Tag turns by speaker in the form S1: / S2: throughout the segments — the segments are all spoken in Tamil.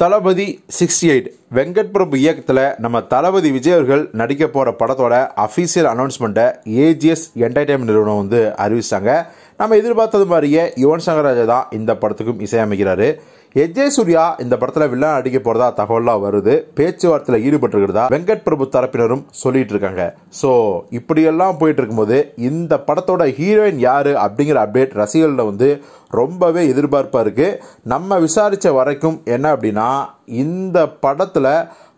S1: தளபதி சிக்ஸ்டி எயிட் வெங்கட் பிரபு இயக்கத்தில் நம்ம தளபதி விஜய் அவர்கள் நடிக்க போகிற படத்தோட அஃபீஷியல் அனௌன்ஸ்மெண்ட்டை ஏஜிஎஸ் என்டர்டைன்மெண்ட் நிறுவனம் வந்து அறிவிச்சாங்க. நம்ம எதிர்பார்த்தது மாதிரியே யுவன் சங்கர் ராஜா தான் இந்த படத்துக்கும் இசையமைக்கிறாரு. எஜே சூர்யா இந்த படத்தில் வில்லன் அடிக்க போகிறதா தகவலாக வருது. பேச்சுவார்த்தையில் ஈடுபட்டிருக்கிறதா வெங்கட் பிரபு தரப்பினரும் சொல்லிட்டு இருக்காங்க. ஸோ இப்படியெல்லாம் போயிட்டு இருக்கும்போது இந்த படத்தோட ஹீரோயின் யாரு அப்படிங்கிற அப்டேட் ரசிகர்களில் வந்து ரொம்பவே எதிர்பார்ப்பாக இருக்குது நம்ம விசாரித்த வரைக்கும் என்ன அப்படின்னா இந்த படத்தில்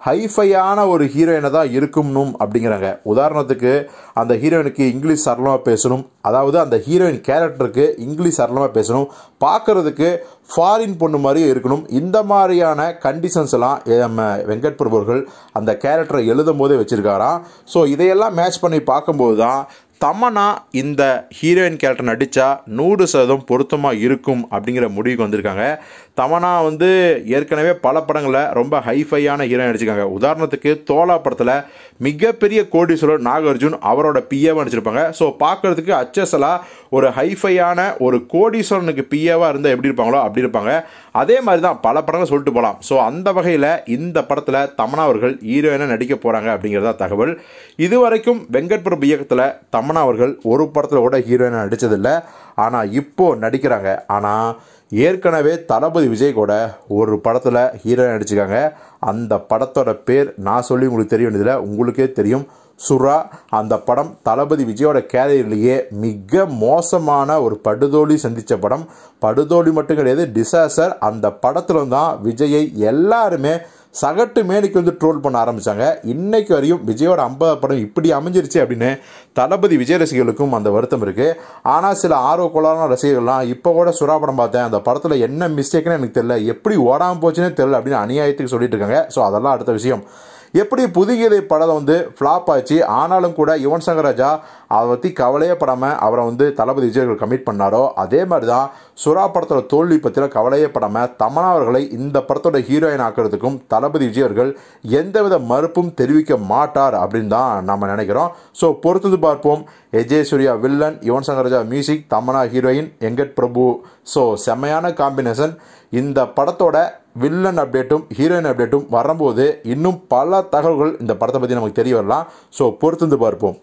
S1: ஹைஃபையான ஒரு ஹீரோயினை தான் இருக்கும்னும் அப்படிங்கிறாங்க. உதாரணத்துக்கு அந்த ஹீரோயினுக்கு இங்கிலீஷ் சரளமாக பேசணும். அதாவது அந்த ஹீரோயின் கேரக்டருக்கு இங்கிலீஷ் சரளமாக பேசணும். பார்க்கறதுக்கு ஃபாரின் பொண்ணு மாதிரியே இருக்கணும். இந்த மாதிரியான கண்டிஷன்ஸ் எல்லாம் நம்ம வெங்கட் பிரபு அவர்கள் அந்த கேரக்டரை எழுதும் போதே வச்சுருக்காராம். ஸோ இதையெல்லாம் மேட்ச் பண்ணி பார்க்கும்போது தான் தமனா இந்த ஹீரோயின் கேரக்டர் நடித்தா நூறு சதவீதம் பொருத்தமாக இருக்கும் அப்படிங்கிற முடிவுக்கு வந்திருக்காங்க. தமனா வந்து ஏற்கனவே பல படங்களில் ரொம்ப ஹைஃபையான ஹீரோயின் நடிச்சிருக்காங்க. உதாரணத்துக்கு தோலா படத்தில் மிகப்பெரிய கோடீஸ்வரர் நாகார்ஜுன் அவரோட பிஏவாக நடிச்சிருப்பாங்க. ஸோ பார்க்கறதுக்கு அச்சசலாக ஒரு ஹைஃபையான ஒரு கோடீஸ்வரனுக்கு பிஏவாக இருந்தால் எப்படி இருப்பாங்களோ அப்படி இருப்பாங்க. அதே மாதிரி தான் பல படங்கள் சொல்லிட்டு போகலாம் ஸோ அந்த வகையில் இந்த படத்தில் தமனா அவர்கள் ஹீரோயினாக நடிக்க போகிறாங்க அப்படிங்கிறதா தகவல். இதுவரைக்கும் வெங்கட் பிரபு இயக்கத்தில் ரமணா அவர்கள் ஒரு படத்தில் கூட ஹீரோயினாக நடித்ததில்லை ஆனால் இப்போது நடிக்கிறாங்க. ஆனால் ஏற்கனவே தளபதி விஜய் கூட ஒரு படத்தில் ஹீரோயின் நடிச்சிருக்காங்க. அந்த படத்தோட பேர் நான் சொல்லி உங்களுக்கு தெரிய வேண்டியதில்லை. உங்களுக்கே தெரியும். சுறா அந்த படம் தளபதி விஜயோட கேரியர்லேயே மிக மோசமான ஒரு படுதோலி சந்தித்த படம். படுதோலி மட்டும் கிடையாது டிசாஸ்டர் அந்த படத்தில் தான் விஜயை எல்லாருமே சகட்டு மேனிக்கு வந்து ட்ரோல் பண்ண ஆரம்பித்தாங்க இன்றைக்கு வரையும் விஜயோட ஐம்பது படம் இப்படி அமைஞ்சிருச்சு அப்படின்னு தளபதி விஜய் ரசிகர்களுக்கும் அந்த வருத்தம் இருக்குது ஆனால் சில ஆர்வ ரசிகர்கள்லாம் இப்போ கூட சுறா படம் பார்த்தேன். அந்த படத்தில் என்ன மிஸ்டேக்னு எனக்கு தெரியல. எப்படி ஓடாமல் போச்சுன்னே தெரியல அப்படின்னு அநியாயத்துக்கு சொல்லிட்டு இருக்காங்க. ஸோ அதெல்லாம் அடுத்த விஷயம். எப்படி புதுகீதை படம் வந்து ஃப்ளாப் ஆச்சு? ஆனாலும் கூட யுவன் சங்கர் ராஜா அதை பற்றி கவலையே படாமல் அவரை வந்து தளபதி விஜயர்கள் கமிட் பண்ணாரோ? அதே மாதிரி தான் சுறா படத்தோட தோல்வி பற்றின கவலையே படாமல் தமனா அவர்களை இந்த படத்தோட ஹீரோயின் ஆக்கிறதுக்கும் தளபதி விஜயர்கள் எந்தவித மறுப்பும் தெரிவிக்க மாட்டார் அப்படின்னு தான் நம்ம நினைக்கிறோம். ஸோ பொறுத்தது பார்ப்போம். SJ Suryah villain Yuvan Shankar Raja music Tamannaah heroine Venkat Prabhu. So செம்மையான காம்பினேஷன். இந்த படத்தோட வில்லன் அப்டேட்டும் ஹீரோயின் அப்டேட்டும் வரும்போது இன்னும் பல தகவல்கள் இந்த படத்தை பற்றி நமக்கு தெரிய வரலாம். ஸோ பொறுத்திருந்து பார்ப்போம்.